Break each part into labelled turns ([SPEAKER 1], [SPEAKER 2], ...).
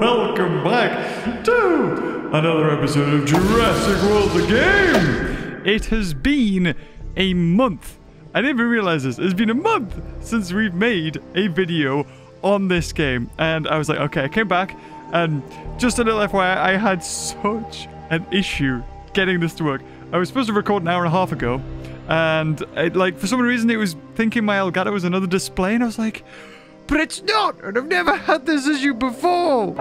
[SPEAKER 1] welcome back to another episode of Jurassic World the Game. It has been a month. I didn't even realize this. It's been a month since we've made a video on this game. And I was like, okay, I came back and just a little FYI, I had such an issue getting this to work. I was supposed to record an hour and a half ago. And it, like for some reason, it was thinking my Elgato was another display. And I was like, but it's not, and I've never had this issue before.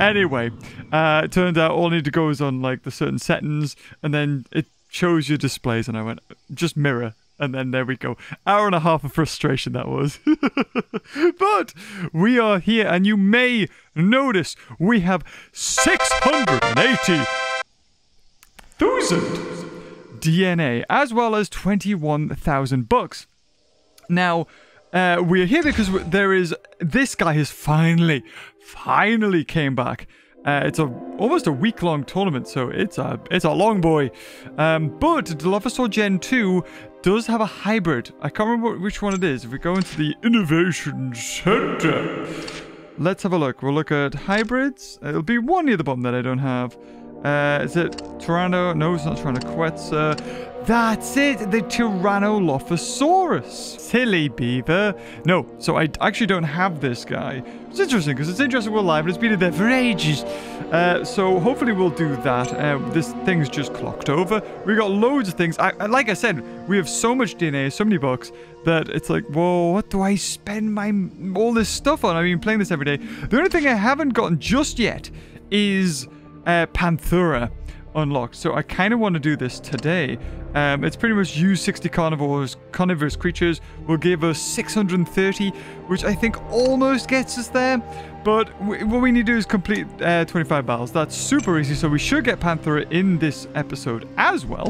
[SPEAKER 1] Anyway, uh, it turned out all I need to go is on like the certain settings, and then it shows your displays, and I went just mirror, and then there we go. Hour and a half of frustration that was. but we are here, and you may notice we have 680,000 DNA, as well as 21,000 bucks. Now, uh, we're here because there is this guy has finally, finally came back. Uh, it's a almost a week long tournament, so it's a it's a long boy. Um, but Dilophosaur Gen 2 does have a hybrid. I can't remember which one it is. If we go into the Innovation Center, let's have a look. We'll look at hybrids. It'll be one near the bottom that I don't have. Uh, is it Tyranno? No, it's not Tyrannoquetzal. That's it, the Tyrannolophosaurus. Silly beaver. No, so I actually don't have this guy. It's interesting because it's interesting we're alive, and it's been in there for ages. Uh, so hopefully we'll do that. Uh, this thing's just clocked over. We got loads of things. I, like I said, we have so much DNA, so many books that it's like, whoa, what do I spend my all this stuff on? I've been playing this every day. The only thing I haven't gotten just yet is uh, Panthera unlocked. So I kind of want to do this today. Um, it's pretty much use 60 carnivores, carnivorous creatures will give us 630, which I think almost gets us there. But what we need to do is complete uh, 25 battles. That's super easy, so we should get Panthera in this episode as well.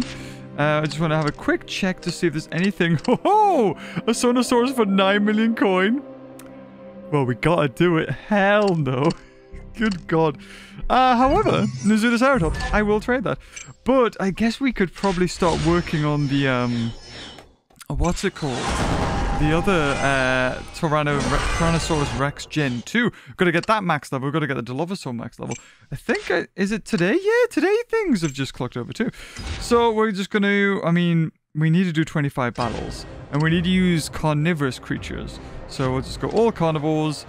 [SPEAKER 1] Uh, I just want to have a quick check to see if there's anything. Oh, a Sonosaurus for 9 million coin. Well, we gotta do it. Hell no. Good God. Uh, however, Nizudasaratops, I will trade that. But I guess we could probably start working on the, um... What's it called? The other uh, Tyranno Tyrannosaurus Rex Gen 2. We've got to get that max level. We've got to get the Dilophosaur max level. I think, I, is it today? Yeah, today things have just clocked over too. So we're just going to, I mean, we need to do 25 battles. And we need to use carnivorous creatures. So we'll just go all carnivores.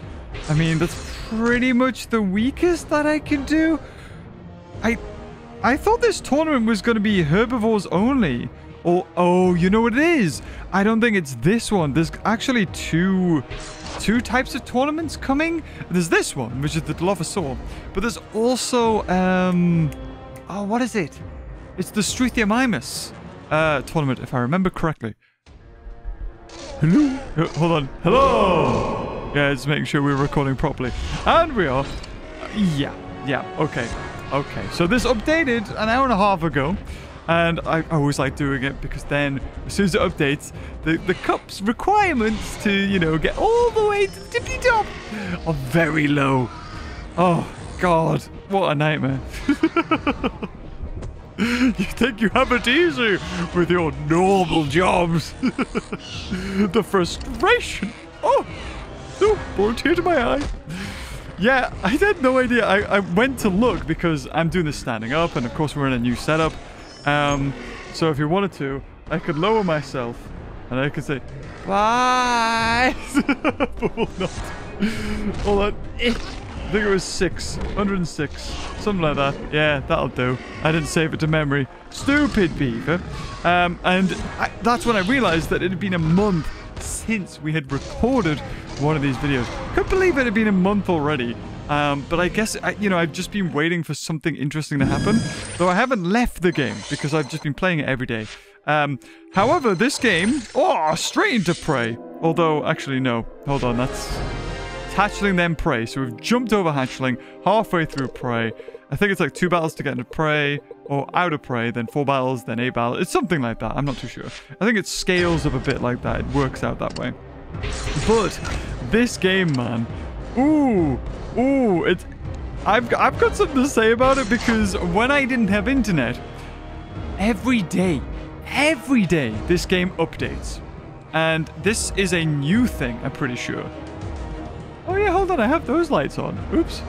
[SPEAKER 1] I mean, that's pretty much the weakest that I can do. I I thought this tournament was going to be herbivores only. Or, oh, you know what it is? I don't think it's this one. There's actually two two types of tournaments coming. There's this one, which is the Dilophosaur. But there's also, um... Oh, what is it? It's the Struthiomimus uh, tournament, if I remember correctly. Hello? Hold on. Hello! Yeah, just making sure we're recording properly. And we are. Yeah, yeah, okay. Okay, so this updated an hour and a half ago. And I always like doing it because then, as soon as it updates, the, the cup's requirements to, you know, get all the way to the tippy top are very low. Oh, God. What a nightmare. you think you have it easy with your normal jobs. the frustration. Oh, Oh, brought tear to my eye. Yeah, I had no idea. I, I went to look because I'm doing this standing up, and of course we're in a new setup. Um, so if you wanted to, I could lower myself, and I could say, bye! but we'll not. Hold on. I think it was 6. 106. Something like that. Yeah, that'll do. I didn't save it to memory. Stupid beaver. Um, and I, that's when I realized that it had been a month since we had recorded one of these videos. Couldn't believe it had been a month already. Um, but I guess, I, you know, I've just been waiting for something interesting to happen. Though I haven't left the game because I've just been playing it every day. Um, however, this game, oh, straight into prey. Although, actually, no. Hold on, that's hatchling then prey. So we've jumped over hatchling halfway through prey. I think it's like two battles to get into prey or out of prey, then four battles, then eight battles. It's something like that. I'm not too sure. I think it scales up a bit like that. It works out that way. But this game, man, ooh, ooh, it's. I've I've got something to say about it because when I didn't have internet, every day, every day, this game updates, and this is a new thing. I'm pretty sure. Oh yeah, hold on, I have those lights on. Oops.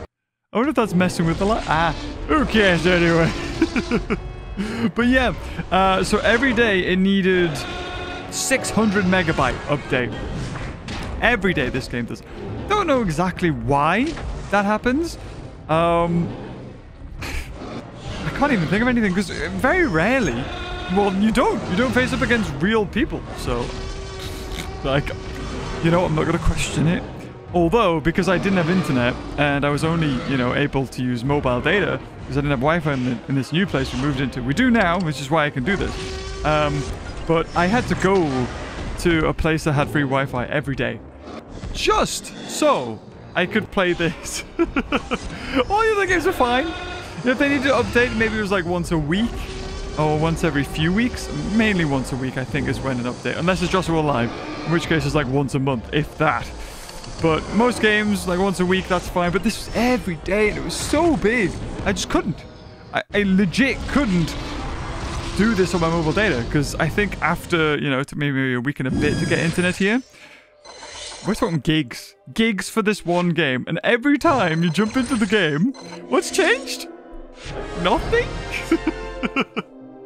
[SPEAKER 1] I wonder if that's messing with the light. Ah, who cares anyway? but yeah, uh, so every day it needed 600 megabyte update. Every day this game does. Don't know exactly why that happens. Um, I can't even think of anything because very rarely, well, you don't. You don't face up against real people. So, like, you know, I'm not going to question it. Although, because I didn't have internet and I was only, you know, able to use mobile data because I didn't have Wi-Fi in, the, in, this new place we moved into. We do now, which is why I can do this. Um, but I had to go to a place that had free Wi-Fi every day. Just so I could play this. All the other games are fine. If they need to update, maybe it was like once a week or once every few weeks. Mainly once a week, I think, is when an update. Unless it's Joshua Live, in which case it's like once a month, if that. But most games, like once a week, that's fine. But this was every day, and it was so big. I just couldn't. I, I legit couldn't do this on my mobile data because I think after, you know, it took maybe a week and a bit to get internet here. We're talking gigs. Gigs for this one game. And every time you jump into the game, what's changed? Nothing?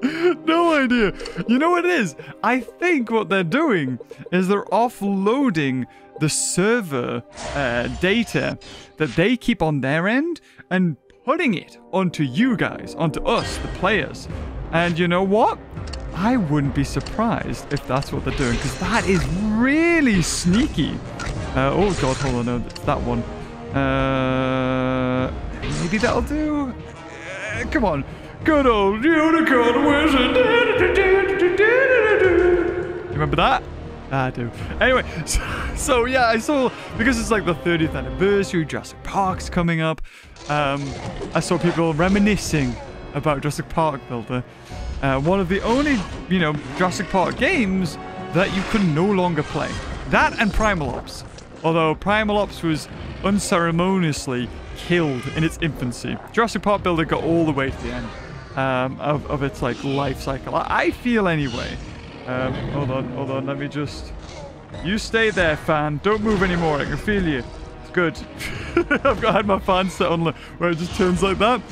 [SPEAKER 1] no idea. You know what it is? I think what they're doing is they're offloading the server uh, data that they keep on their end and putting it onto you guys, onto us, the players. And you know what? I wouldn't be surprised if that's what they're doing, because that is really sneaky. Uh, oh god, hold on, no, that one. Uh, maybe that'll do? Uh, come on. Good old unicorn wizard. Do You remember that? I do. Anyway, so, so, yeah, I saw, because it's like the 30th anniversary, Jurassic Park's coming up, um, I saw people reminiscing about Jurassic Park Builder. Uh, one of the only, you know, Jurassic Park games that you could no longer play. That and Primal Ops. Although Primal Ops was unceremoniously killed in its infancy. Jurassic Park Builder got all the way to the end um, of, of its like life cycle. I, I feel anyway um, hold on, hold on. Let me just... You stay there, fan. Don't move anymore. I can feel you. It's good. I've got, had my fan set on where it just turns like that.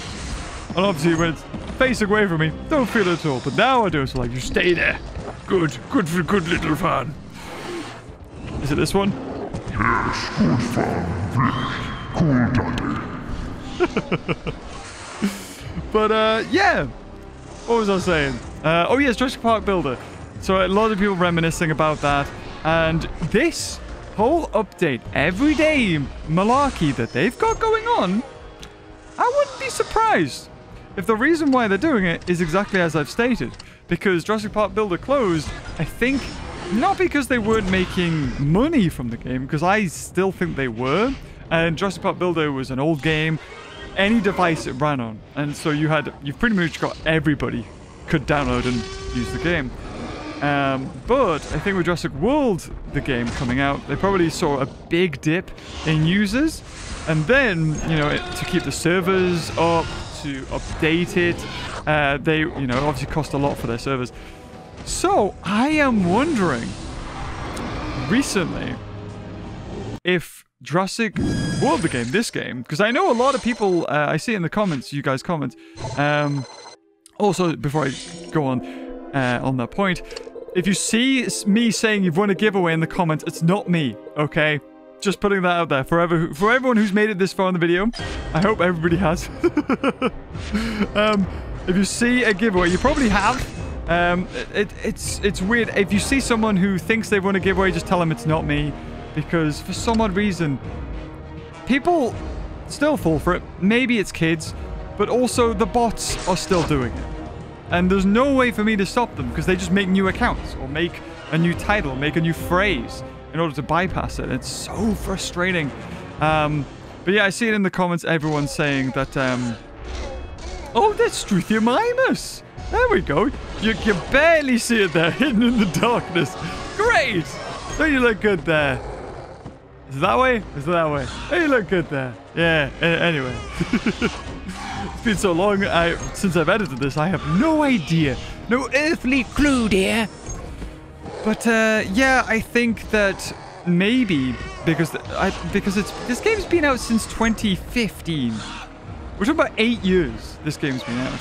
[SPEAKER 1] And obviously when it's facing away from me, don't feel it at all. But now I do. So like, you stay there. Good. Good for good little fan. Is it this one?
[SPEAKER 2] Yes, good fan. Cool daddy.
[SPEAKER 1] but uh, yeah. What was I saying? Uh, oh yes, Jurassic Park Builder. So a lot of people reminiscing about that. And this whole update, everyday malarkey that they've got going on, I wouldn't be surprised if the reason why they're doing it is exactly as I've stated. Because Jurassic Park Builder closed, I think, not because they weren't making money from the game, because I still think they were. And Jurassic Park Builder was an old game, any device it ran on. And so you had, you've pretty much got everybody could download and use the game. Um, but I think with Jurassic World, the game coming out, they probably saw a big dip in users. And then, you know, it, to keep the servers up, to update it, uh, they, you know, obviously cost a lot for their servers. So I am wondering, recently, if Jurassic World, the game, this game, because I know a lot of people, uh, I see in the comments, you guys comment. Um, also, before I go on, uh, on that point. If you see me saying you've won a giveaway in the comments, it's not me, okay? Just putting that out there for, ever, for everyone who's made it this far in the video. I hope everybody has. um, if you see a giveaway, you probably have. Um, it, it's it's weird. If you see someone who thinks they've won a giveaway, just tell them it's not me. Because for some odd reason, people still fall for it. Maybe it's kids, but also the bots are still doing it. And there's no way for me to stop them because they just make new accounts or make a new title, make a new phrase in order to bypass it. It's so frustrating. Um, but yeah, I see it in the comments, everyone saying that, um, oh, that's Struthiomimus. There we go. You can barely see it there, hidden in the darkness. Great. Don't you look good there? Is that way? Is it that way? You look good there. Yeah, anyway. It's been so long I, since I've edited this, I have no idea. No earthly clue, dear. But uh, yeah, I think that maybe because I, because it's this game's been out since 2015. We're talking about eight years. This game's been out,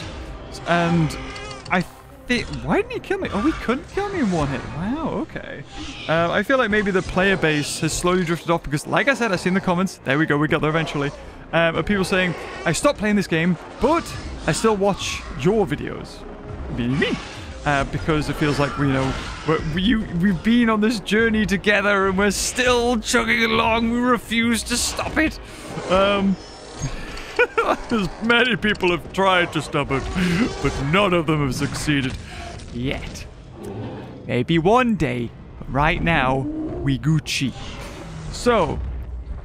[SPEAKER 1] and Why didn't he kill me? Oh, he couldn't kill me in one hit. Wow. Okay. Um, I feel like maybe the player base has slowly drifted off because, like I said, I seen the comments. There we go. We got there eventually. Um, of people saying I stopped playing this game, but I still watch your videos. Me. Uh, because it feels like you know we we've been on this journey together and we're still chugging along. We refuse to stop it. Um, as many people have tried to stop it, but none of them have succeeded yet. Maybe one day, but right now we Gucci. So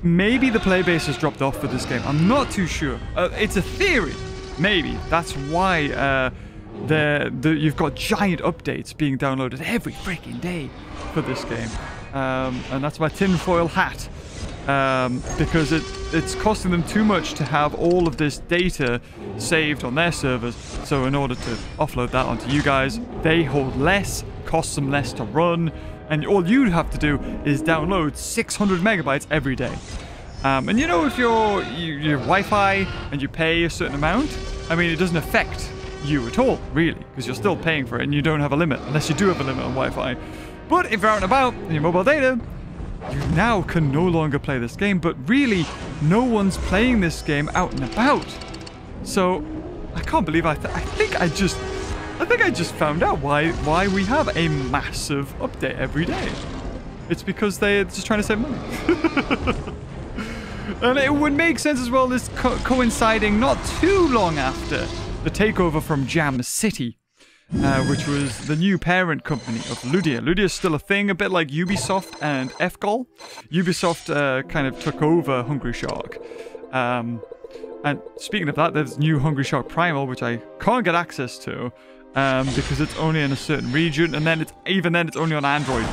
[SPEAKER 1] maybe the playbase has dropped off for this game. I'm not too sure. Uh, it's a theory. Maybe that's why. Uh, the, the you've got giant updates being downloaded every freaking day for this game. Um, and that's my tinfoil hat. Um, because it, it's costing them too much to have all of this data saved on their servers. So in order to offload that onto you guys, they hold less, costs them less to run, and all you'd have to do is download 600 megabytes every day. Um, and you know, if you're you, you're Wi-Fi and you pay a certain amount, I mean, it doesn't affect you at all, really, because you're still paying for it and you don't have a limit, unless you do have a limit on Wi-Fi. But if you're out and about in your mobile data, you now can no longer play this game, but really, no one's playing this game out and about. So, I can't believe I, th I think I just, I think I just found out why, why we have a massive update every day. It's because they're just trying to save money. and it would make sense as well, this co coinciding not too long after the takeover from Jam City, uh, which was the new parent company of Ludia. Ludia is still a thing, a bit like Ubisoft and FGOL. Ubisoft uh, kind of took over Hungry Shark. Um, and speaking of that, there's new Hungry Shark Primal, which I can't get access to um, because it's only in a certain region, and then it's even then it's only on Android.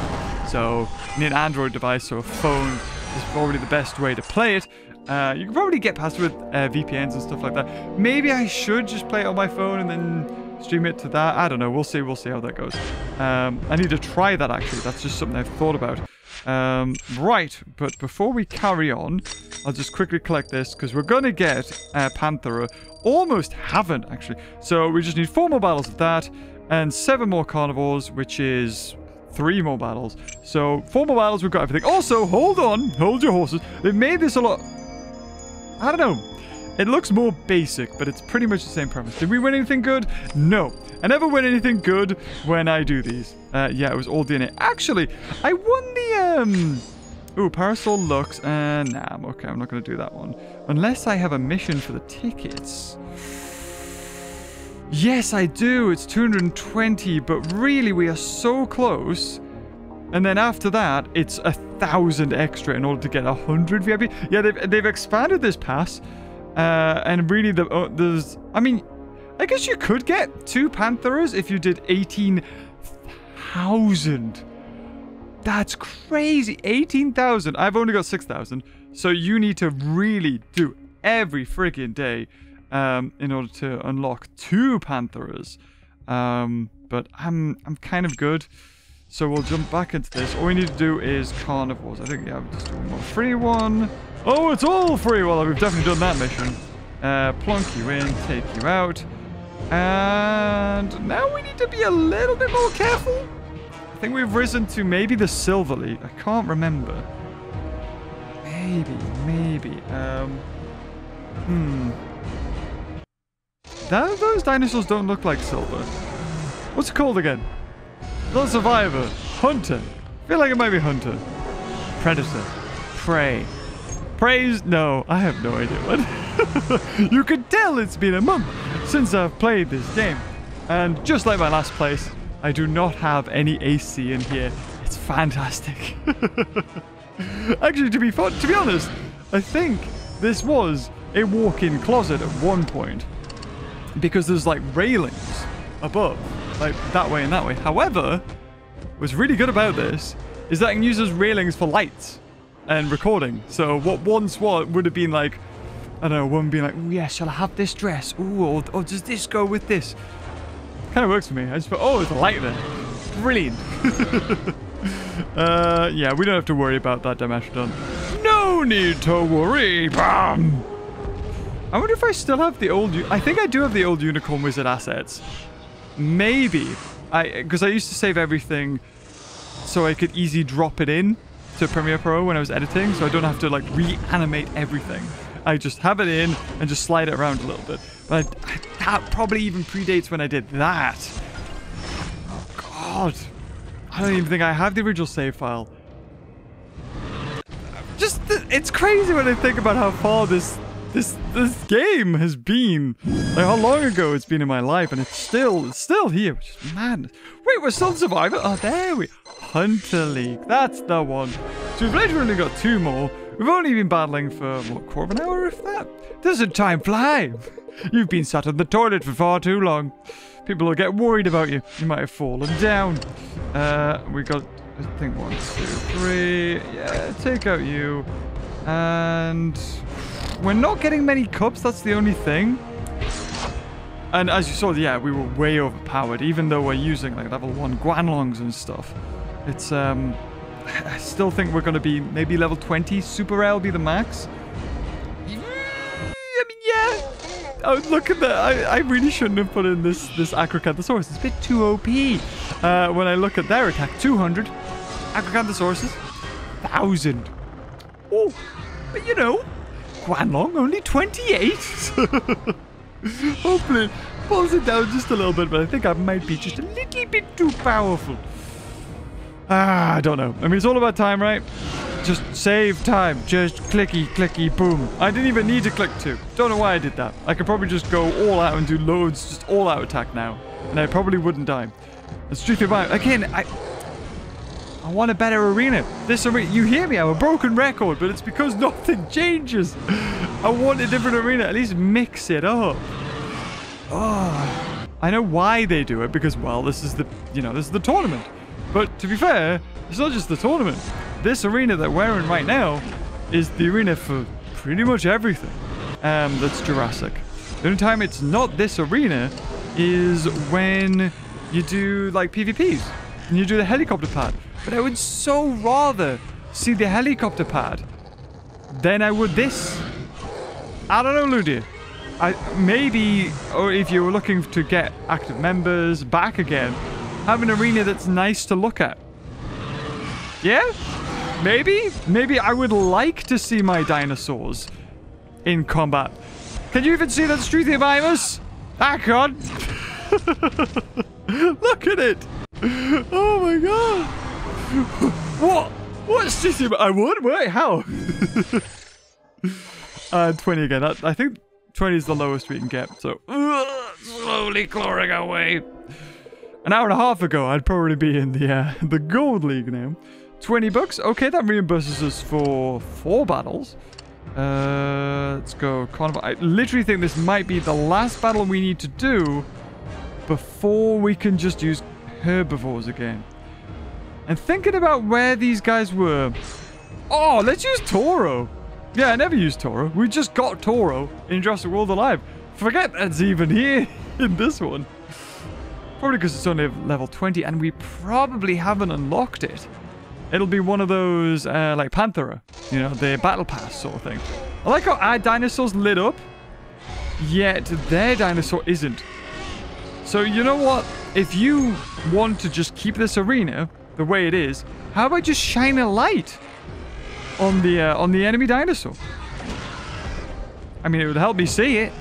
[SPEAKER 1] So you need an Android device, so a phone is probably the best way to play it. Uh, you can probably get past with uh, VPNs and stuff like that. Maybe I should just play it on my phone and then stream it to that. I don't know. We'll see. We'll see how that goes. Um, I need to try that, actually. That's just something I've thought about. Um, right, but before we carry on, I'll just quickly collect this because we're going to get uh, Panthera. Almost haven't, actually. So we just need four more battles of that and seven more carnivores, which is three more battles. So four more battles, we've got everything. Also, hold on. Hold your horses. They've made this a lot... I don't know. It looks more basic, but it's pretty much the same premise. Did we win anything good? No. I never win anything good when I do these. Uh, yeah, it was all DNA. Actually, I won the, um... Ooh, Parasol Lux. Uh, nah, I'm okay. I'm not going to do that one. Unless I have a mission for the tickets. Yes, I do. It's 220, but really, we are so close. And then after that, it's a thousand extra in order to get a hundred VIP. Yeah, they've they've expanded this pass, uh, and really the uh, there's. I mean, I guess you could get two Pantheras if you did eighteen thousand. That's crazy. Eighteen thousand. I've only got six thousand, so you need to really do every freaking day um, in order to unlock two Pantheras. Um, but I'm I'm kind of good. So we'll jump back into this. All we need to do is carnivores. I think, yeah, we'll just do one more free one. Oh, it's all free! Well, we've definitely done that mission. Uh, plunk you in, take you out. And now we need to be a little bit more careful. I think we've risen to maybe the Silver League. I can't remember. Maybe, maybe. Um, hmm. That, those dinosaurs don't look like silver. What's it called again? Not survivor. Hunter. I feel like it might be hunter. Predator. Prey. Praise? No, I have no idea what. you can tell it's been a month since I've played this game. And just like my last place, I do not have any AC in here. It's fantastic. Actually, to be to be honest, I think this was a walk-in closet at one point because there's like railings above like that way and that way. However, what's really good about this is that I can use those railings for lights and recording. So what once what would have been like, I don't know, one being like, oh yeah, shall I have this dress? Ooh, or, or does this go with this? Kind of works for me. I just thought, oh, there's a light there. Brilliant. uh, yeah, we don't have to worry about that Dimetrodon. No need to worry. Bam. I wonder if I still have the old... I think I do have the old Unicorn Wizard assets. Maybe. I Because I used to save everything so I could easily drop it in to Premiere Pro when I was editing, so I don't have to, like, reanimate everything. I just have it in and just slide it around a little bit. But that probably even predates when I did that. Oh, God. I don't even think I have the original save file. Just, it's crazy when I think about how far this this this game has been. Like how long ago it's been in my life, and it's still it's still here, which is madness. Wait, we're still survivor. Oh, there we Hunter League. That's the one. So we've literally got two more. We've only been battling for what quarter of an hour, if that. Doesn't time fly? You've been sat on the toilet for far too long. People will get worried about you. You might have fallen down. Uh, we got, I think, one, two, three. Yeah, take out you. And we're not getting many cups, that's the only thing. And as you saw, yeah, we were way overpowered, even though we're using like level 1 Guanlongs and stuff. It's, um... I still think we're going to be maybe level 20. Super Rare be the max. I mean, yeah. Oh, look at that. I, I really shouldn't have put in this, this Acrocanthosaurus. It's a bit too OP. Uh, when I look at their attack, 200. Acrocanthosauruses, 1,000. Oh, but you know, Guanlong only 28. Hopefully pulls it down just a little bit, but I think I might be just a little bit too powerful. Ah, I don't know. I mean, it's all about time, right? Just save time. Just clicky, clicky, boom. I didn't even need to click two. Don't know why I did that. I could probably just go all out and do loads, just all out attack now. And I probably wouldn't die. Let's it by. Again, I... I want a better arena. This arena, you hear me, I'm a broken record, but it's because nothing changes. I want a different arena, at least mix it up. Oh, I know why they do it, because, well, this is the, you know, this is the tournament. But to be fair, it's not just the tournament. This arena that we're in right now is the arena for pretty much everything um, that's Jurassic. The only time it's not this arena is when you do, like, PvPs. And you do the helicopter pad. But I would so rather see the helicopter pad than I would this. I don't know, Ludia. I maybe, or if you were looking to get active members back again, have an arena that's nice to look at. Yeah? Maybe? Maybe I would like to see my dinosaurs in combat. Can you even see that Struthiomimus? Ah, God. Look at it. Oh my god. What? What's this? I would? Wait, how? uh, 20 again. That, I think 20 is the lowest we can get. So, uh, slowly clawing away. An hour and a half ago, I'd probably be in the uh, the gold league now. 20 bucks. Okay, that reimburses us for four battles. Uh, let's go. Carnival. I literally think this might be the last battle we need to do before we can just use herbivores again. And thinking about where these guys were. Oh, let's use Toro. Yeah, I never used Toro. We just got Toro in Jurassic World Alive. Forget that's even here in this one. Probably because it's only level 20 and we probably haven't unlocked it. It'll be one of those, uh, like Panthera, you know, the Battle Pass sort of thing. I like how our dinosaurs lit up, yet their dinosaur isn't. So you know what? If you want to just keep this arena the way it is, how about just shine a light on the uh, on the enemy dinosaur? I mean, it would help me see it.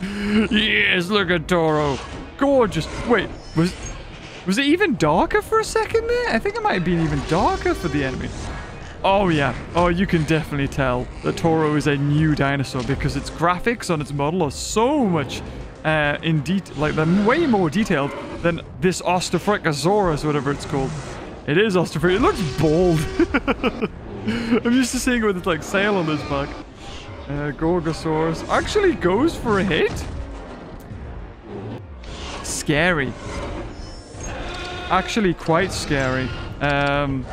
[SPEAKER 1] yes, look at Toro. Gorgeous. Wait, was was it even darker for a second there? I think it might have been even darker for the enemy. Oh, yeah. Oh, you can definitely tell that Toro is a new dinosaur because its graphics on its model are so much uh, in detail, like they're way more detailed than this Ostafricosaurus, whatever it's called. It is Ostafric. It looks bald. I'm used to seeing it with its like sail on its back. Uh, Gorgosaurus actually goes for a hit. Scary. Actually quite scary. Um,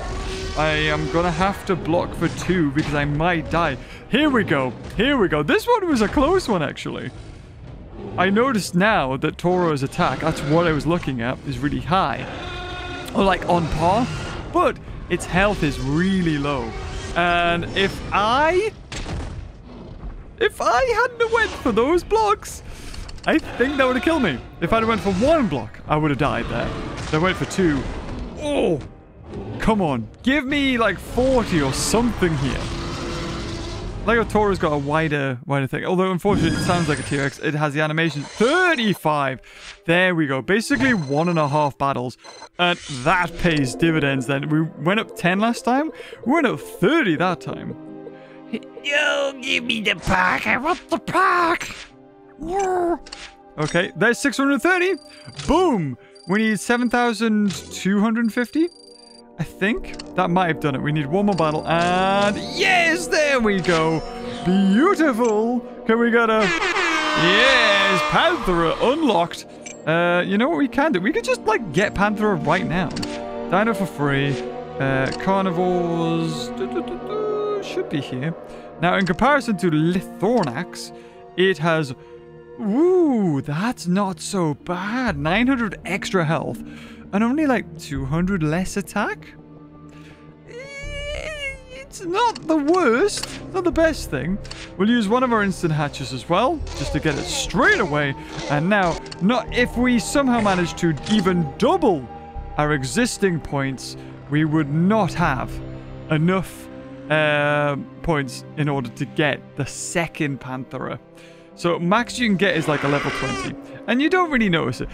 [SPEAKER 1] I am gonna have to block for two because I might die. Here we go. Here we go. This one was a close one, actually. I noticed now that Toro's attack, that's what I was looking at, is really high. Or like on par. But its health is really low. And if I... If I hadn't went for those blocks, I think that would have killed me. If I'd went for one block, I would have died there. But I went for two. Oh! Come on. Give me like 40 or something here. Lego Tora's got a wider, wider thing. Although, unfortunately, it sounds like a T-Rex. It has the animation 35. There we go. Basically, one and a half battles. And that pays dividends then. We went up 10 last time. We went up 30 that time.
[SPEAKER 3] Yo, give me the pack. I want the pack. No.
[SPEAKER 1] Okay, there's 630. Boom! We need 7,250. I think that might have done it. We need one more battle, and yes, there we go. Beautiful. Can we get a yes? Panthera unlocked. Uh, you know what we can do? We could just like get Panthera right now. Dino for free. Uh, carnivores du- du- du, should be here. Now, in comparison to Lithornax, it has Ooh, that's not so bad. 900 extra health and only like 200 less attack? It's not the worst, not the best thing. We'll use one of our instant hatches as well, just to get it straight away. And now, not if we somehow manage to even double our existing points, we would not have enough uh, points in order to get the second Panthera. So max you can get is like a level 20. And you don't really notice it.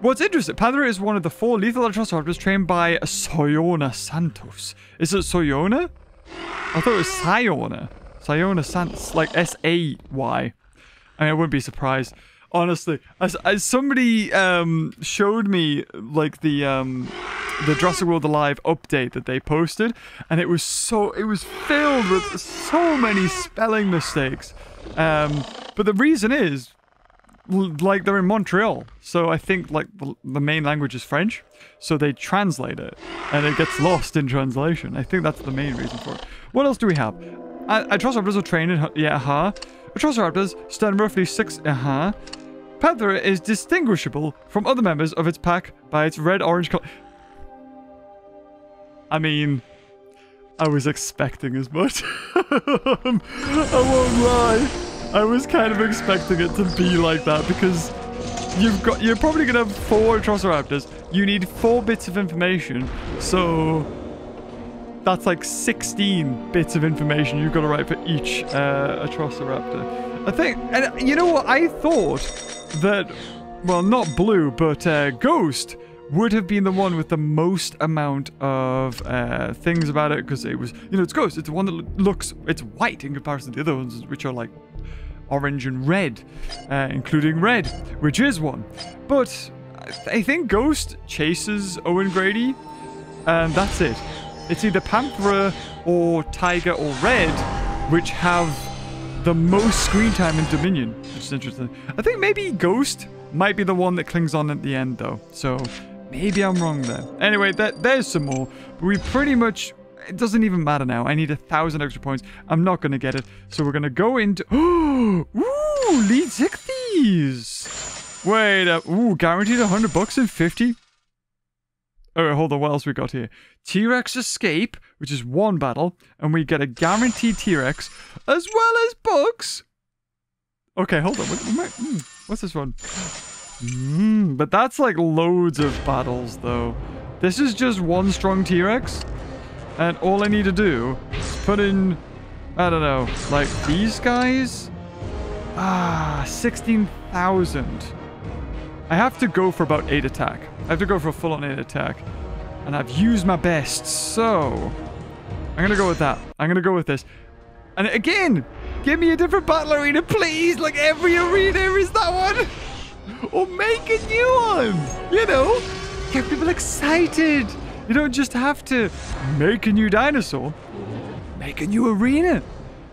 [SPEAKER 1] What's interesting, Panthera is one of the four lethal Atrocitoraptors trained by Soyona Santos. Is it Soyona? I thought it was Sayona. Sayona Santos, like S-A-Y. I mean, I wouldn't be surprised. Honestly, as, as somebody um, showed me like the um, the Jurassic World Alive update that they posted, and it was so it was filled with so many spelling mistakes. Um, but the reason is, like they're in Montreal, so I think like the, main language is French, so they translate it, and it gets lost in translation. I think that's the main reason for it. What else do we have? Uh, Atrocitoraptors are trained in, yeah. Atrocitoraptors stand roughly six, uh-huh. Panthera is distinguishable from other members of its pack by its red-orange color. I mean, I was expecting as much. I won't lie. I was kind of expecting it to be like that because you've got you're probably gonna have four Atrocitoraptors. You need four bits of information, so that's like 16 bits of information you've got to write for each uh, Atrocitoraptor. I think, and you know what? I thought that, well, not Blue, but uh, Ghost would have been the one with the most amount of uh, things about it because it was, you know, it's Ghost. It's the one that looks, it's white in comparison to the other ones, which are like orange and red, uh, including red, which is one. But I- think Ghost chases Owen Grady, and that's it. It's either Panthera or Tiger or Red, which have the most screen time in Dominion, which is interesting. I think maybe Ghost might be the one that clings on at the end, though. So maybe I'm wrong there. Anyway, there, there's some more. But we pretty much. It doesn't even matter now. I need a thousand extra points. I'm not going to get it. So we're going to go into. Ooh, lead Zichthies. Wait up. Ooh, guaranteed 100 bucks and 50. Oh, hold on. What else we got here? T-Rex Escape, which is one battle, and we get a guaranteed T-Rex, as well as bugs. Okay, hold on. What, what hmm, what's this one? Mm, but that's like loads of battles, though. This is just one strong T-Rex, and all I need to do is put in, I don't know, like these guys? Ah, 16,000. I have to go for about 8 attack. I have to go for a full-on 8 attack. And I've used my best, so... I'm gonna go with that. I'm gonna go with this. And again, give me a different battle arena, please! Like every arena is that one! Or make a new one! You know? Get people excited! You don't just have to make a new dinosaur. Make a new arena.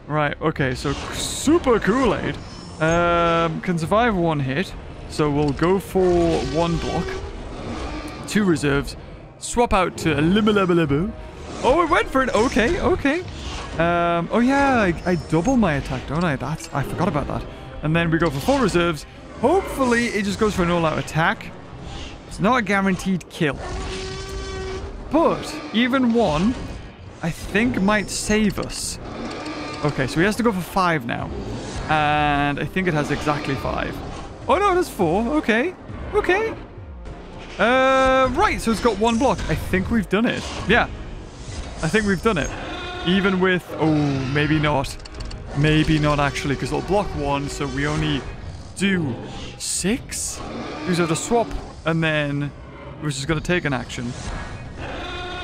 [SPEAKER 1] Right, okay, so Super Kool-Aid um, can survive one hit. So we'll go for one block. Two reserves. Swap out to a Libalabalabu. Oh, it went for it. Okay, okay. Um, oh yeah, I, I double my attack, don't I? That's I forgot about that. And then we go for four reserves. Hopefully, it just goes for an all-out attack. It's not a guaranteed kill. But even one I think might save us. Okay, so he has to go for five now. And I think it has exactly five. Oh no, there's four. Okay. Okay. Uh, right, so it's got one block. I think we've done it. Yeah. I think we've done it. Even with... Oh, maybe not. Maybe not actually, because it'll block one, so we only do six? These are the swap, and then we're just going to take an action.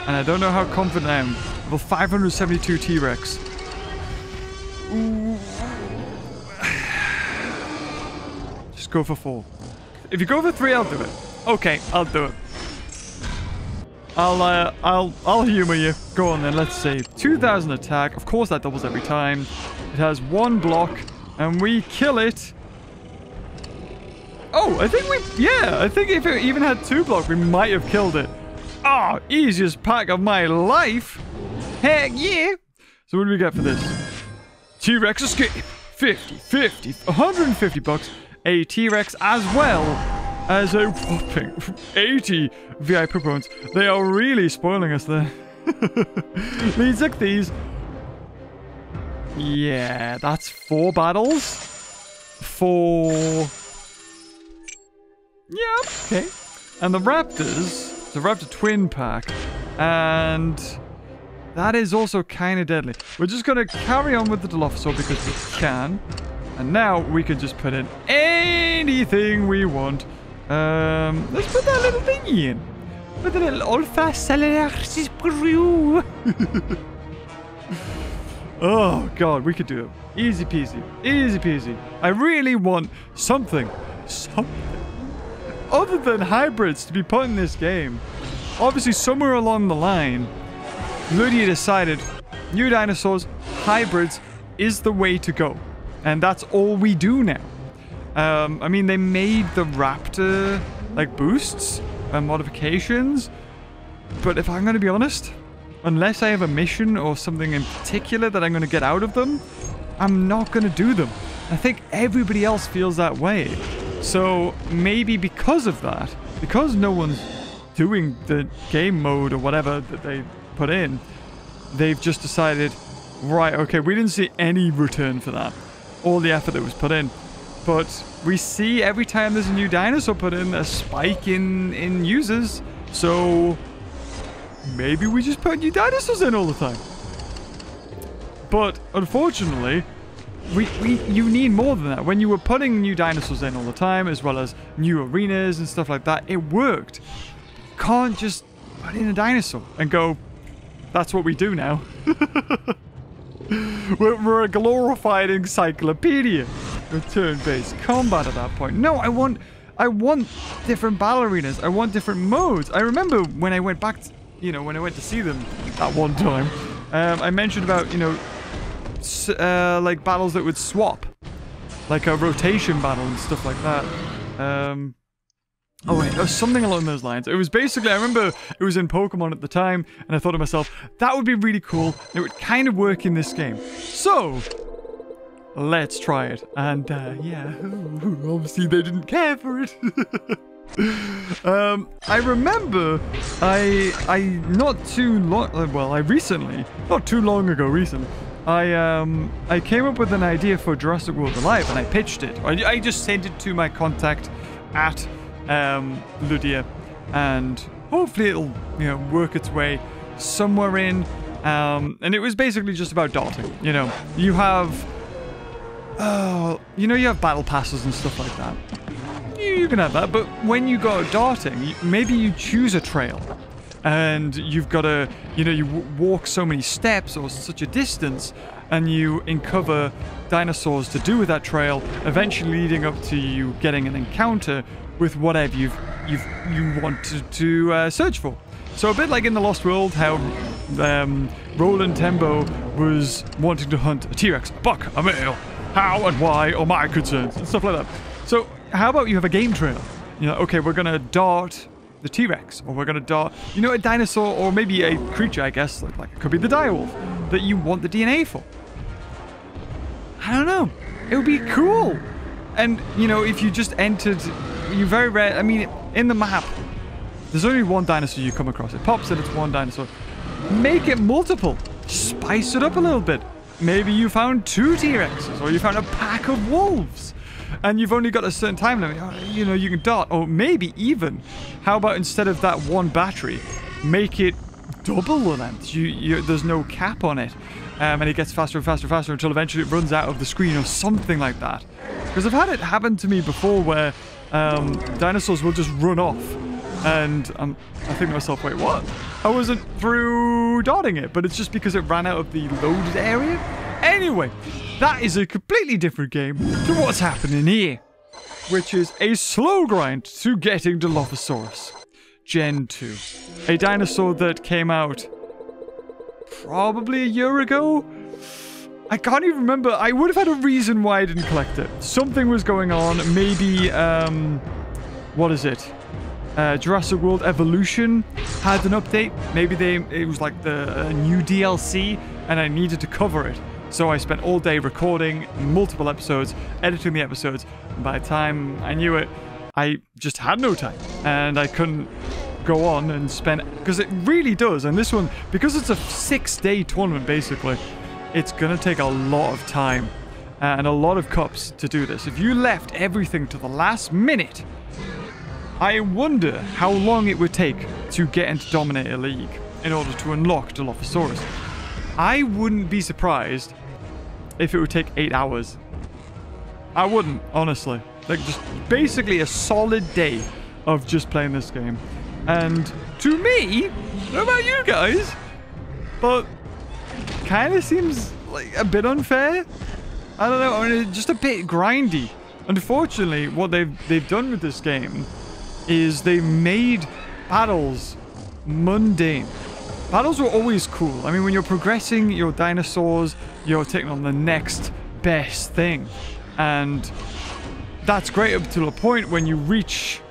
[SPEAKER 1] And I don't know how confident I am. Level 572 T-Rex. Just go for four. If you go for three, I'll do it. Okay, I'll do it. I'll, uh, I'll, I'll humor you. Go on then, let's see. 2,000 attack. Of course that doubles every time. It has one block, and we kill it. Oh, I think we, yeah, I think if it even had two block, we might have killed it. Ah, oh, easiest pack of my life. Heck yeah. So what do we get for this? T-Rex escape. 50, 50, 150 bucks. A T-Rex as well as a whopping 80 VIP points. They are really spoiling us there. Let's take these. Yeah, that's four battles. Four. Yeah, okay. And the Raptors, the Raptor Twin Pack, and that is also kind of deadly. We're just going to carry on with the Dilophosaur because we can. And now we can just put in anything we want. Um, let's put that little thingy in. Put the little Alpha Cellularis brew. oh, God, we could do it. Easy peasy. Easy peasy. I really want something. Something. Other than hybrids to be put in this game. Obviously, somewhere along the line, Ludia decided new dinosaurs, hybrids, is the way to go. And that's all we do now. Um, I mean, they made the Raptor, like, boosts and modifications. But if I'm going to be honest, unless I have a mission or something in particular that I'm going to get out of them, I'm not going to do them. I think everybody else feels that way. So maybe because of that, because no one's doing the game mode or whatever that they put in, they've just decided, right, okay, we didn't see any return for that. All the effort that was put in. But we see every time there's a new dinosaur put in, a spike in, in users. So maybe we just put new dinosaurs in all the time. But unfortunately, we, we you need more than that. When you were putting new dinosaurs in all the time, as well as new arenas and stuff like that, it worked. Can't just put in a dinosaur and go, that's what we do now. we're, we're, a glorified encyclopedia of turn-based combat at that point. No, I want, I want different battle arenas. I want different modes. I remember when I went back, to, you know, when I went to see them at one time, um, I mentioned about, you know, uh, like battles that would swap, like a rotation battle and stuff like that. Um, Oh wait, was something along those lines. It was basically, I remember it was in Pokemon at the time, and I thought to myself, that would be really cool. It would kind of work in this game. So, let's try it. And uh, yeah, obviously they didn't care for it. um, I remember I, I not too long, well, I recently, not too long ago, recently, I um I came up with an idea for Jurassic World Alive, and I pitched it. I, I just sent it to my contact at um, Ludia, and hopefully it'll you know work its way somewhere in. Um, and it was basically just about darting. You know, you have, oh, you know, you have battle passes and stuff like that. You can have that, but when you go darting, maybe you choose a trail, and you've got to, you know, you walk so many steps or such a distance, and you uncover dinosaurs to do with that trail, eventually leading up to you getting an encounter with whatever you've, you've you want to, to uh, search for. So a bit like in the Lost World, how um, Roland Tembo was wanting to hunt a T-Rex, a buck, a male. How and why are my concerns and stuff like that. So how about you have a game trail? You know, okay, we're gonna dart the T-Rex, or we're gonna dart, you know, a dinosaur, or maybe a creature, I guess, like, like it could be the direwolf that you want the DNA for. I don't know. It would be cool. And, you know, if you just entered you very rare. I mean, in the map, there's only one dinosaur you come across. It pops that it's one dinosaur. make it multiple. Spice it up a little bit. Maybe you found two T-Rexes or you found a pack of wolves and you've only got a certain time limit. Oh, You know, you can dart. Or maybe even, how about instead of that one battery, make it double the length. You, you, there's no cap on it. Um, and it gets faster and faster and faster until eventually it runs out of the screen or something like that. Because I've had it happen to me before where um, dinosaurs will just run off. And um, I think to myself, wait, what? I wasn't through dotting it, but it's just because it ran out of the loaded area. Anyway, that is a completely different game to what's happening here, which is a slow grind to getting Dilophosaurus. Gen 2. A dinosaur that came out probably a year ago. I can't even remember. I would have had a reason why I didn't collect it. Something was going on. Maybe, um, what is it? Uh, Jurassic World Evolution had an update. Maybe they it was like the uh, new DLC, and I needed to cover it. So I spent all day recording multiple episodes, editing the episodes. And by the time I knew it, I just had no time, and I couldn't go on and spend because it really does. And this one, because it's a six-day tournament, basically, it's gonna take a lot of time and a lot of cups to do this. If you left everything to the last minute, I wonder how long it would take to get into Dominator League in order to unlock Dilophosaurus. I wouldn't be surprised if it would take eight hours. I wouldn't, honestly. Like, just basically a solid day of just playing this game. And to me, know about you guys, but kind of seems like a bit unfair. I don't know, I mean, just a bit grindy. Unfortunately, what they've they've done with this game is they made battles mundane. Battles were always cool. I mean, when you're progressing your dinosaurs, you're taking on the next best thing. And that's great up to a point when you reach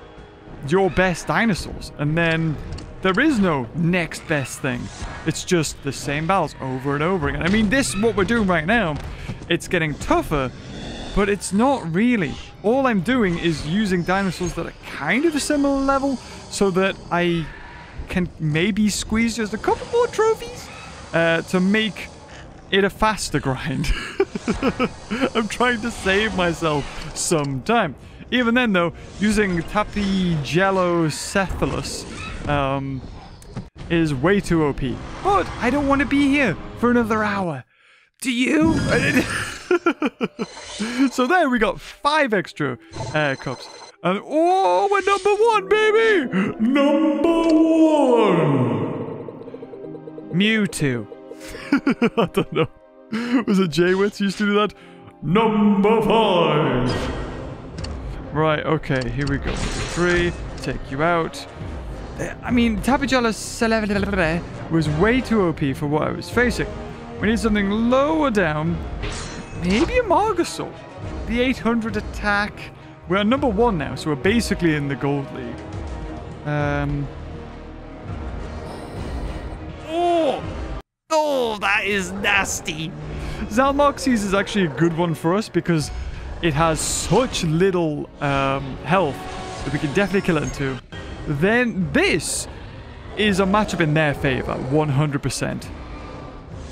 [SPEAKER 1] your best dinosaurs. And then there is no next best thing. It's just the same battles over and over again. I mean, this, what we're doing right now, it's getting tougher, but it's not really. All I'm doing is using dinosaurs that are kind of a similar level so that I can maybe squeeze just a couple more trophies uh, to make it a faster grind. I'm trying to save myself some time. Even then, though, using Tapejalocephalus um, is way too OP. But I don't want to be here for another hour. Do you? so there we got five extra uh, cups. And oh, we're number one, baby! Number one! Mewtwo. I don't know. Was it Jay? Jaywitz used to do that? Number five! Right, okay, here we go. Three, take you out. Uh, I mean, Celebrity was way too OP for what I was facing. We need something lower down. Maybe a Margosaur. The 800 attack. We're at number one now, so we're basically in the Gold League. Um.
[SPEAKER 3] Oh! Oh, that is nasty.
[SPEAKER 1] Zalmoxes is actually a good one for us because it has such little um, health that we can definitely kill it in two. Then this is a matchup in their favor, 100%.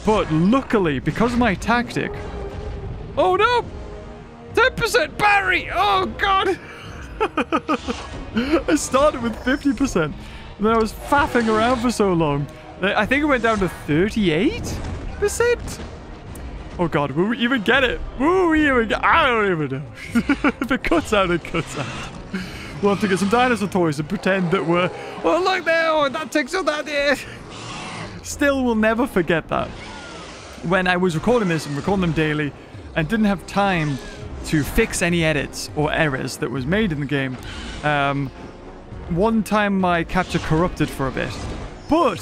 [SPEAKER 1] But luckily, because of my tactic... Oh no! 10% Barry! Oh god! I started with 50%. And then I was faffing around for so long. I think it went down to 38%? Oh god, will we even get it? Will we even get I don't even know. if it cuts out, it cuts out. We'll have to get some dinosaur toys and pretend that we're... Oh, look there! Oh, that takes out that there! Still, we'll never forget that. When I was recording this and recording them daily and didn't have time to fix any edits or errors that was made in the game, um, one time my capture corrupted for a bit. But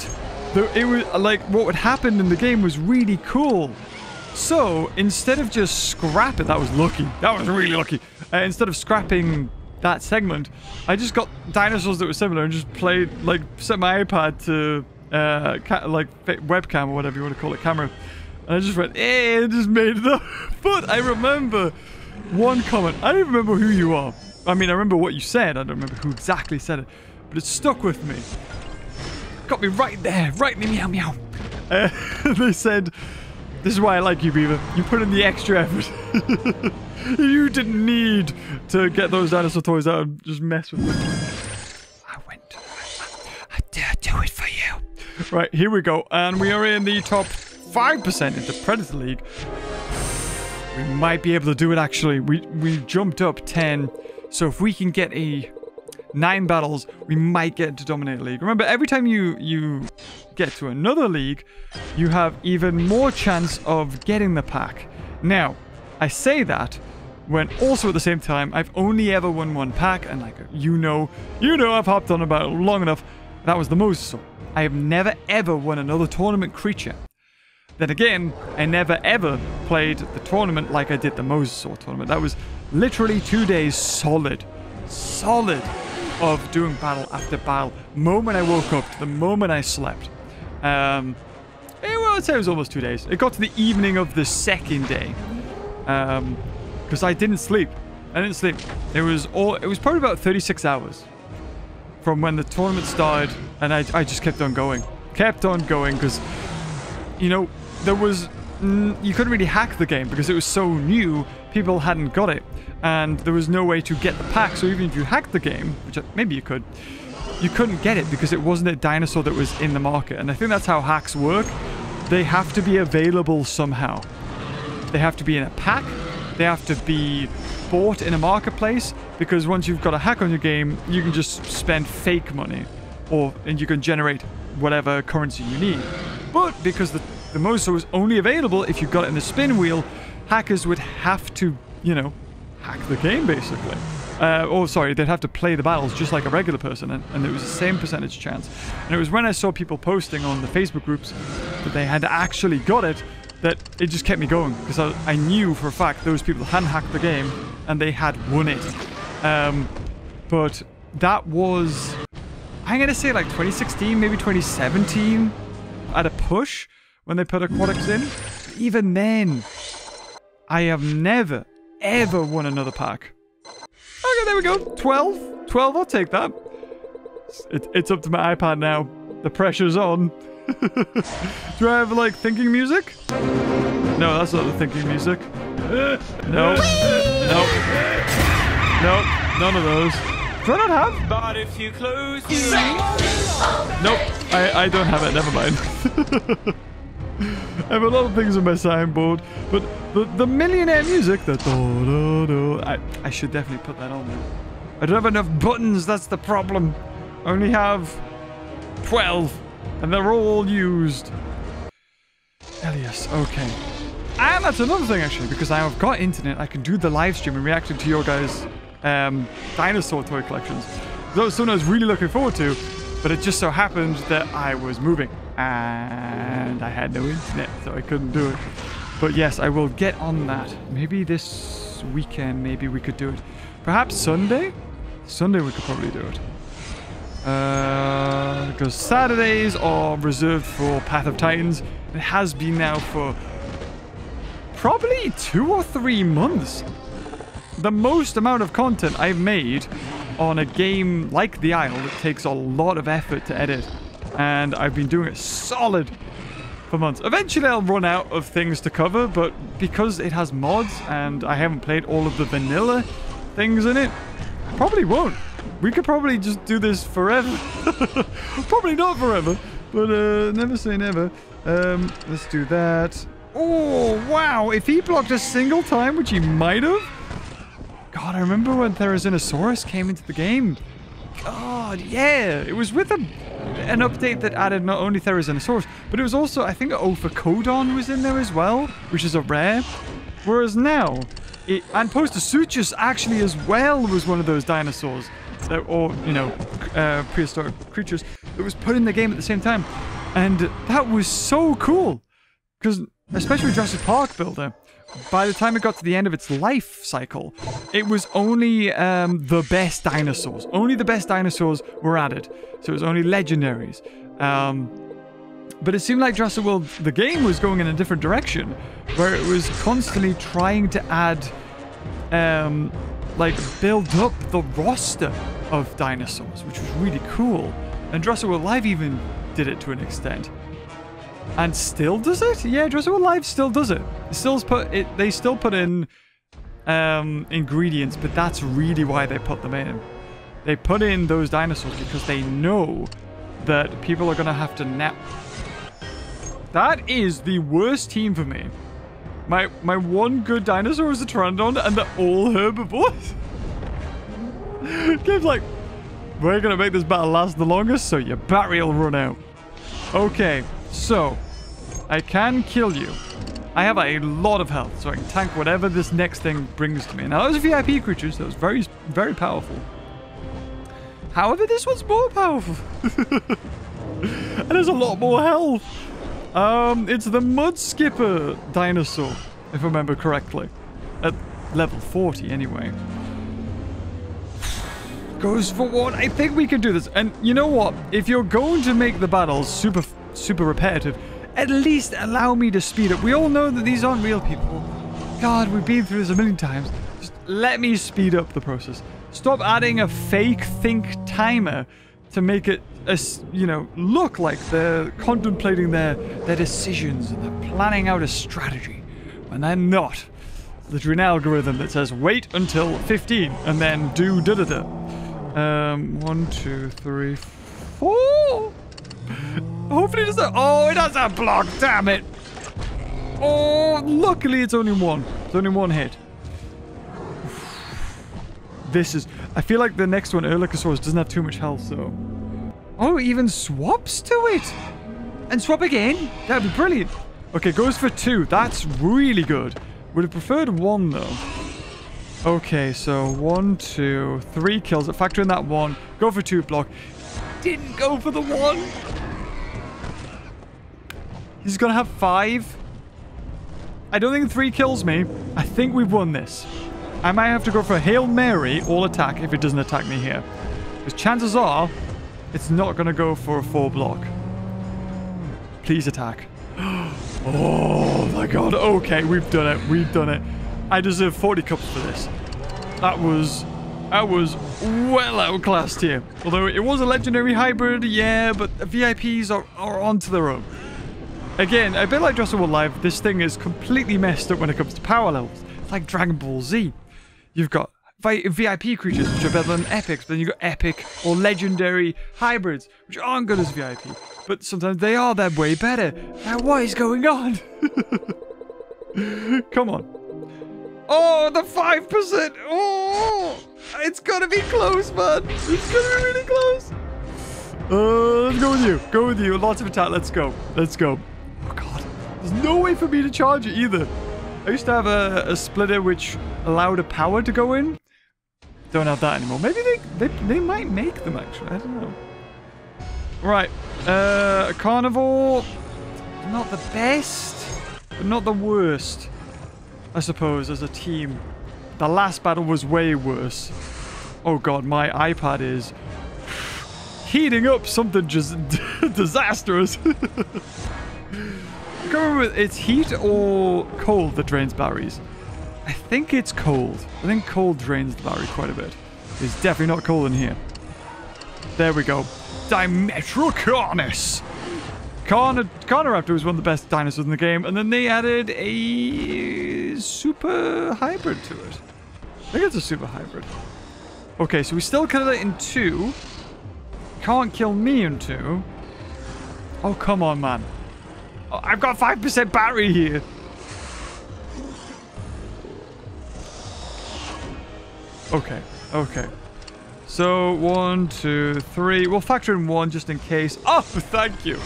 [SPEAKER 1] the, it was like what would happen in the game was really cool. So instead of just scrapping, that was lucky. That was really lucky. Uh, instead of scrapping that segment, I just got dinosaurs that were similar and just played like set my iPad to uh like webcam or whatever you want to call it, camera, and I just went eh, just made it up. But I remember one comment. I don't remember who you are. I mean, I remember what you said. I don't remember who exactly said it, but it stuck with me. Got me right there, right meow meow. Uh, they said, this is why I like you, Beaver. You put in the extra effort. you didn't need to get those dinosaur toys out and just mess with them. I went. I dare do it for you. Right, here we go. And we are in the top 5% in the Predator League. We might be able to do it, actually. We, we jumped up 10. So if we can get a nine battles, we might get to dominate league. Remember, every time you you get to another league, you have even more chance of getting the pack. Now, I say that when also at the same time, I've only ever won one pack, and like you know, you know, I've hopped on about long enough. That was the most. So I have never ever won another tournament creature. Then again, I never ever played the tournament like I did the Mosasaur tournament. That was literally two days solid, solid of doing battle after battle. Moment I woke up to the moment I slept. Um, eh, well, I'd say it was almost two days. It got to the evening of the second day. Um, because I didn't sleep. I didn't sleep. It was all. It was probably about 36 hours from when the tournament started, and I, I just kept on going, kept on going, because you know there was you couldn't really hack the game because it was so new. People hadn't got it, and there was no way to get the pack. So even if you hacked the game, which maybe you could, you couldn't get it because it wasn't a dinosaur that was in the market. And I think that's how hacks work. They have to be available somehow. They have to be in a pack. They have to be bought in a marketplace because once you've got a hack on your game, you can just spend fake money or and you can generate whatever currency you need. But because the, the Mosasaur was only available if you got it in the spin wheel, hackers would have to, you know, hack the game basically. Uh, oh, sorry, they'd have to play the battles just like a regular person, and, and it was the same percentage chance. And it was when I saw people posting on the Facebook groups that they had actually got it that it just kept me going because I, I, knew for a fact those people hadn't hacked the game and they had won it. Um, but that was, I'm to say like 2016, maybe 2017 at a push when they put aquatics in. Even then, I have never, ever won another pack. Okay, there we go. 12. 12, I'll take that. It, it's up to my iPad now. The pressure's on. Do I have, like, thinking music? No, that's not the thinking music. No. No. no, None of those. Do I not have?
[SPEAKER 4] But if you close
[SPEAKER 1] Nope. I, I don't have it. Never mind. I have a lot of things on my signboard, but the, the millionaire music, the do, do, do, I, I should definitely put that on there. I don't have enough buttons, that's the problem. I only have 12. And they're all used. Elias, okay. And that's another thing, actually, because I have got internet, I can do the live stream and reacting to your guys' um, dinosaur toy collections. That was something I was really looking forward to, but it just so happened that I was moving. And I had no internet, so I couldn't do it. But yes, I will get on that. Maybe this weekend, maybe we could do it. Perhaps Sunday? Sunday we could probably do it. Uh, because Saturdays are reserved for Path of Titans. It has been now for probably two or three months. The most amount of content I've made on a game like The Isle that takes a lot of effort to edit. And I've been doing it solid for months. Eventually I'll run out of things to cover, but because it has mods and I haven't played all of the vanilla things in it, I probably won't. We could probably just do this forever. probably not forever, but uh, never say never. Um, let's do that. Oh, wow. If he blocked a single time, which he might have. God, I remember when Therizinosaurus came into the game. God, yeah. It was with a, an update that added not only Therizinosaurus, but it was also, I think, Ophiacodon was in there as well, which is a rare. Whereas now, it, and Postosuchus actually as well was one of those dinosaurs that, or, you know, uh, prehistoric creatures that was put in the game at the same time. And that was so cool. Because, especially Jurassic Park Builder, by the time it got to the end of its life cycle, it was only um, the best dinosaurs. Only the best dinosaurs were added. So it was only legendaries. Um, but it seemed like Jurassic World, the game, was going in a different direction, where it was constantly trying to add, um, like, build up the roster of dinosaurs, which was really cool. And Jurassic World Live even did it to an extent. And still does it? Yeah, World Live still does it. Still's put it. They still put in um, ingredients, but that's really why they put them in. They put in those dinosaurs because they know that people are gonna have to nap. That is the worst team for me. My my one good dinosaur is a Pteranodon, and they're all herbivores. Game's like, we're gonna make this battle last the longest, so your battery will run out. Okay, so I can kill you. I have a lot of health, so I can tank whatever this next thing brings to me. Now, those VIP creatures, so it's very, very powerful. However, this one's more powerful. and there's a lot more health. Um, it's the Mud Skipper dinosaur, if I remember correctly. At level 40, anyway. Goes for one. I think we can do this. And you know what? If you're going to make the battles super, super repetitive, at least allow me to speed up. We all know that these aren't real people. God, we've been through this a million times. Just let me speed up the process. Stop adding a fake think timer to make it, as you know, look like they're contemplating their their decisions and they're planning out a strategy, when they're not. Literally an algorithm that says wait until 15 and then do da da da. Um, one, two, three, four. Hopefully it doesn't. Oh, it doesn't block. Damn it. Oh, luckily it's only one. It's only one hit. This is... I feel like the next one, Erlikosaurus, doesn't have too much health, so... Oh, even swaps to it! And swap again? That'd be brilliant. Okay, goes for two. That's really good. Would have preferred one, though. Okay, so one, two, three kills. Factor in that one. Go for two block. Didn't go for the one. He's gonna have five. I don't think three kills me. I think we've won this. I might have to go for a Hail Mary all attack if it doesn't attack me here. Because chances are, it's not to go for a full block. Please attack. Oh my god. Okay, we've done it. We've done it. I deserve 40 cups for this. That was... I was well outclassed here. Although it was a legendary hybrid, yeah, but VIPs are, are onto their own. Again, a bit like World Live, this thing is completely messed up when it comes to power levels. It's like Dragon Ball Z. You've got VIP creatures, which are better than epics, but then you've got epic or legendary hybrids, which aren't good as VIP. But sometimes they are, they're way better. Now, what is going on? Come on. Oh, the 5%! Oh! It's gonna be close, man! It's gonna be really close! Uh, let's go with you. Go with you. Lots of attack. Let's go. Let's go. No way for me to charge it either. I used to have a, a splitter which allowed a power to go in. Don't have that anymore. Maybe they, they, they might make them, actually. I don't know. Right. Uh, carnivore. Not the best, but not the worst. I suppose, as a team. The last battle was way worse. Oh god, my iPad is heating up something just disastrous. Can't remember it's heat or cold that drains batteries. I think it's cold. I think cold drains the battery quite a bit. It's definitely not cold in here. There we go. Dimetrocarnus! Carn Carniraptor was one of the best dinosaurs in the game, and then they added a super hybrid to it. I think it's a super hybrid. Okay, so we still killed it in two. Can't kill me in two. Oh, come on, man. I've got 5% battery here. Okay, okay. So, one, two, three. We'll factor in one just in case. Oh, thank you.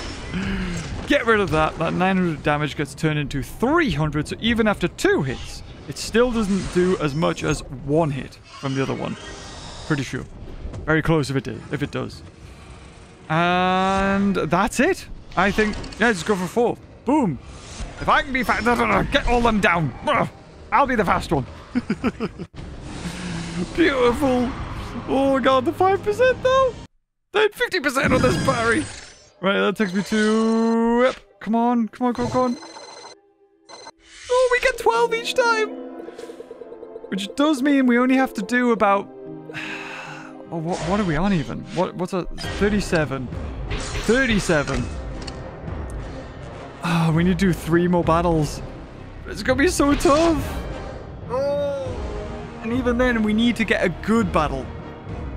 [SPEAKER 1] Get rid of that. That 900 damage gets turned into 300, so even after two hits, it still doesn't do as much as one hit from the other one. Pretty sure. Very close if it did, if it does. And that's it. I think, yeah, just go for four. Boom. If I can be fast, get all them down. I'll be the fast one. Beautiful. Oh my god, the 5% though. Then 50% on this battery. Right, that takes me to... Yep. Come on, come on, come on, come on. Oh, we get 12 each time. Which does mean we only have to do about... Oh, what, what are we on even? What, what's a... 37. 37. Ah, we need to do three more battles. It's gonna be so tough. Oh. And even then, we need to get a good battle.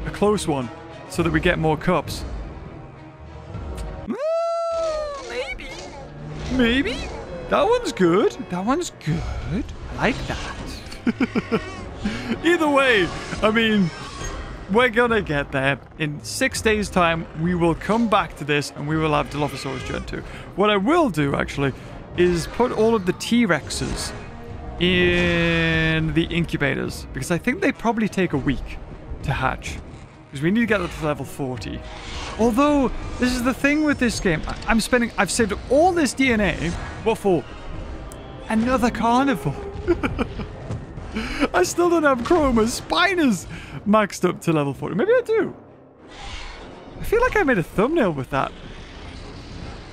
[SPEAKER 1] A close one. So that we get more cups. Maybe. Maybe. That one's good. That one's good. I like that. Either way, I mean, we're gonna get there. In six days' time, we will come back to this and we will have Dilophosaurus Gen 2. What I will do, actually, is put all of the T-Rexes in the incubators. Because I think they probably take a week to hatch. Because we need to get that to level 40. Although, this is the thing with this game. I'm spending... I've saved all this DNA. What for? Another carnivore. I still don't have Chroma Spiners maxed up to level 40. Maybe I do. I feel like I made a thumbnail with that.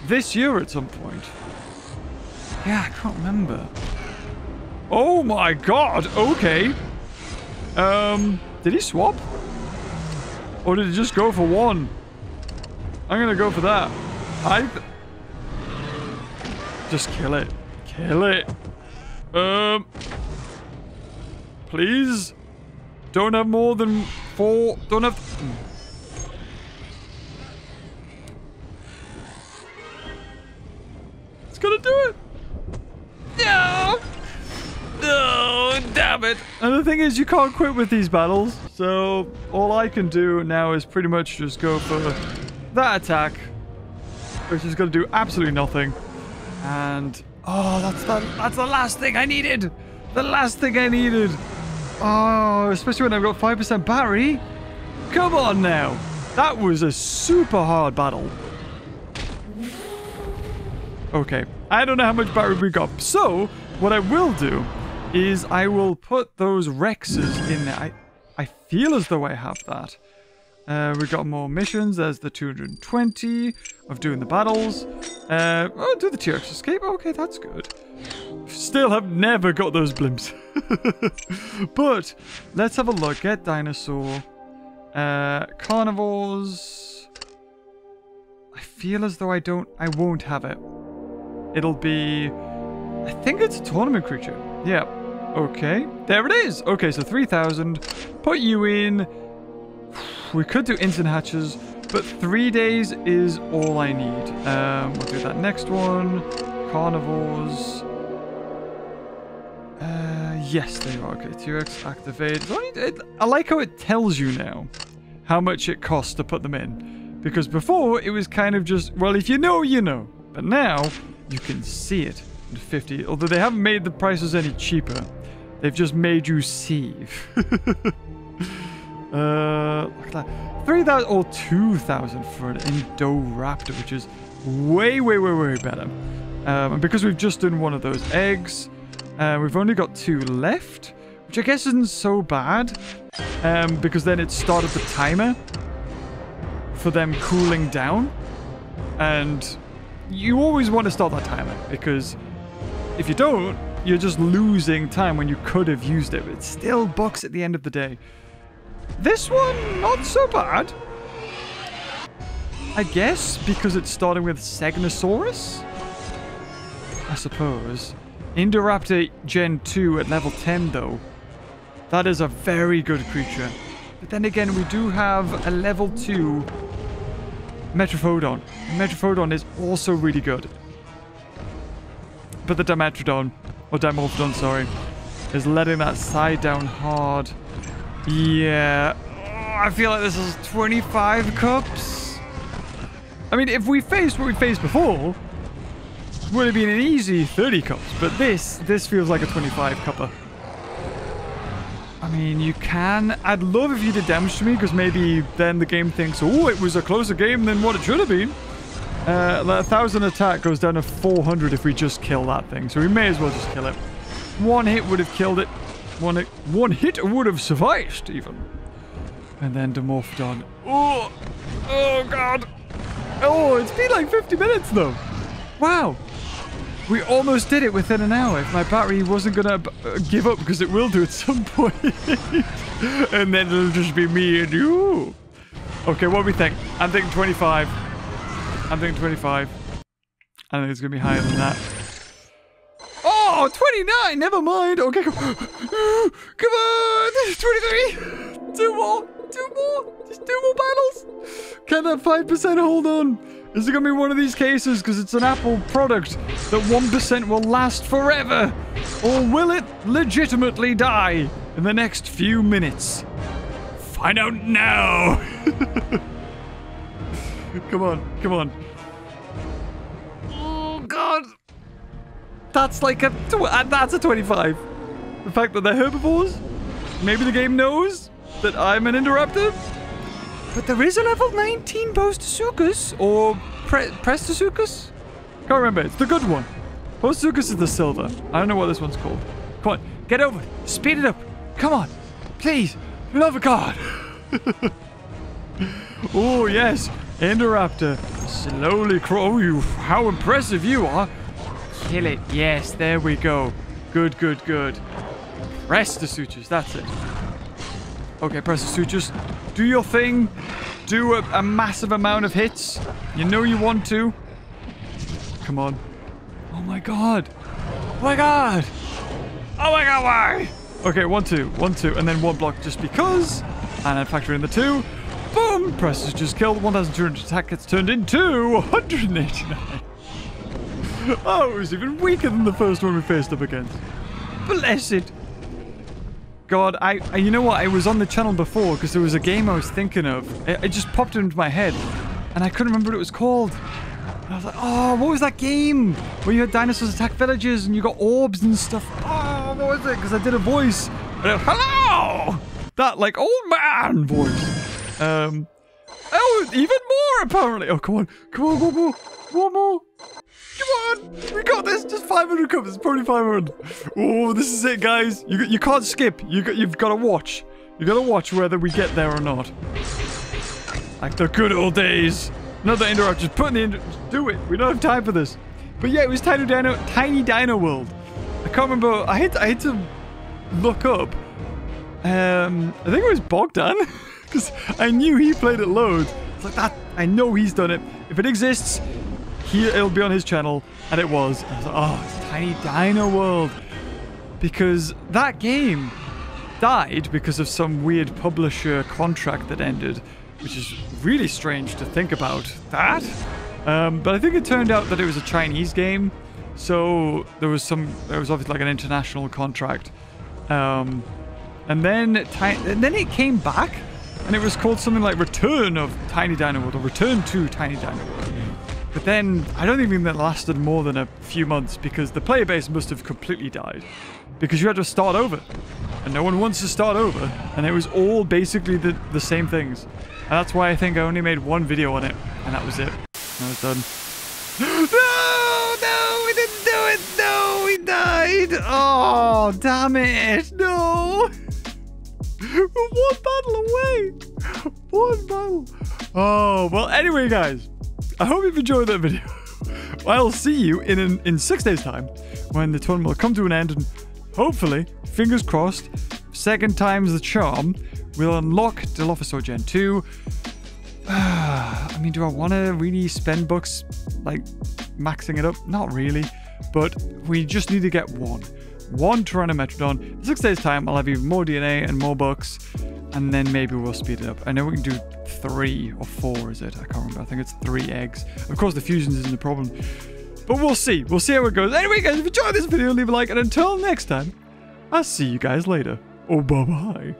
[SPEAKER 1] This year at some point. Yeah, I can't remember. Oh my god, okay. Um, did he swap? Or did he just go for one? I'm gonna go for that. I... Just kill it. Kill it. Um... Please? Don't have more than four... Don't have... Hmm. It's gonna do it! No! No, damn it! And the thing is, you can't quit with these battles. So, all I can do now is pretty much just go for that attack. Which is gonna do absolutely nothing. And... Oh, that's the, that's the last thing I needed! The last thing I needed! Oh, especially when I've got 5% battery. Come on now. That was a super hard battle. Okay, I don't know how much battery we got. So, what I will do is I will put those Rexes in there. I, I feel as though I have that. Uh, we've got more missions. There's the 220 of doing the battles. Uh, oh, do the T-Rex escape. Okay, that's good. Still have never got those blimps. but let's have a look. at dinosaur. Uh, carnivores. I feel as though I don't. I won't have it. It'll be. I think it's a tournament creature. Yeah. Okay. There it is. Okay, so 3,000. Put you in. We could do instant hatches, but three days is all I need. Um, we'll do that next one. Carnivores. Uh, yes, they are. Okay, T-Rex activate. I like how it tells you now how much it costs to put them in. Because before, it was kind of just, well, if you know, you know. But now, you can see it at 50. Although they haven't made the prices any cheaper. They've just made you save. uh, look at that. 3,000 or 2,000 for an Indoraptor, which is way, way, way, way better. Um, and because we've just done one of those eggs, uh, we've only got two left, which I guess isn't so bad. Um, because then it started the timer for them cooling down. And you always want to start that timer because if you don't, you're just losing time when you could have used it. But it's still bucks at the end of the day. This one, not so bad. I guess because it's starting with Segnosaurus? I suppose. Indoraptor Gen 2 at level 10, though. That is a very good creature. But then again, we do have a level 2 Metrophodon. Metrophodon is also really good. But the Dimetrodon, or Dimorphodon, sorry, is letting that side down hard. Yeah. Oh, I feel like this is 25 cups. I mean, if we faced what we faced before, it would have been an easy 30 cups. But this, this feels like a 25 cupper. I mean, you can. I'd love if you did damage to me, because maybe then the game thinks, oh, it was a closer game than what it should have been. Uh, that 1,000 attack goes down to 400 if we just kill that thing, so we may as well just kill it. One hit would have killed it. One hit, one hit would have sufficed, even. And then Dimorphodon. Oh! Oh, God! Oh, it's been like 50 minutes, though. Wow. We almost did it within an hour. If my battery wasn't gonna b- uh, give up, because it will do at some point. and then it'll just be me and you. Okay, what do we think? I'm thinking 25. I'm thinking 25. I think it's going to be higher than that. Oh, 29! Never mind! Okay, come, come on! 23! Two more! Two more! Just two more battles! Can that 5% hold on? Is it going to be one of these cases because it's an Apple product that 1% will last forever? Or will it legitimately die in the next few minutes? Find out now! come on, come on. Oh, God! That's like a uh, that's a 25. The fact that they're herbivores. Maybe the game knows that I'm an interrupter. But there is a level 19 Postosuchus or Pre- Prestosuchus. Can't remember. It's the good one. Postosuchus is the silver. I don't know what this one's called. Come on, get over it. Speed it up. Come on, please. Love of God. oh yes, Indoraptor. Slowly crawl. Oh, you! How impressive you are. Kill it. Yes, there we go. Good, good, good. Prestosuchus. That's it. Okay, Prestosuchus. Do your thing. Do a, a massive amount of hits. You know you want to. Come on. Oh my god. Oh my god. Oh my god, why? Okay, one, two, one, two, and then one block just because. And then factor in the two. Boom! Press is just killed. 1,200 attack gets turned into 189. Oh, it was even weaker than the first one we faced up against. Blessed. God, I, I you know what? I was on the channel before because there was a game I was thinking of. It, it just popped into my head, and I couldn't remember what it was called. And I was like, oh, what was that game where you had dinosaurs attack villages and you got orbs and stuff? Oh, what was it? Because I did a voice. It, Hello! That like old man voice. Um. Oh, even more apparently. Oh, come on, come on, one more, one more. Come on! We got this! Just 500 cups. It's probably 500. Oh, this is it, guys. You, you can't skip. You, you've got to watch. You've got to watch whether we get there or not. Like the good old days. Another interrupt. Just put in the inter- just do it. We don't have time for this. But yeah, it was Tiny Dino, Tiny Dino World. I can't remember. I had, I had to look up. Um, I think it was Bogdan. Because I knew he played it loads. It's like that. I know he's done it. If it exists, it'll be on his channel. And it was. I was like, oh, it's Tiny Dino World. Because that game died because of some weird publisher contract that ended, which is really strange to think about that. Um, but I think it turned out that it was a Chinese game, so there was some, there was obviously like an international contract. Um, and then, and then it came back, and it was called something like Return of Tiny Dino World or Return to Tiny Dino World. But then I don't think that lasted more than a few months because the player base must have completely died. Because you had to start over. And no one wants to start over. And it was all basically the, the same things. And that's why I think I only made one video on it. And that was it. I was done. no! No! We didn't do it! No! We died! Oh, damn it! No! We're one battle away! One battle! Oh, well, anyway, guys. I hope you've enjoyed that video. I'll see you in in, in six days' time when the tournament will come to an end and hopefully, fingers crossed, second time's the charm, we'll unlock Dilophosaur Gen 2. I mean, do I want to really spend bucks like maxing it up? Not really, but we just need to get one. One Tyrannometrodon. In six days' time, I'll have even more DNA and more books, and then maybe we'll speed it up. I know we can do three or four, is it? I can't remember. I think it's three eggs. Of course, the fusions isn't a problem. But we'll see. We'll see how it goes. Anyway, guys, if you enjoyed this video, leave a like. And until next time, I'll see you guys later. Oh, bye-bye.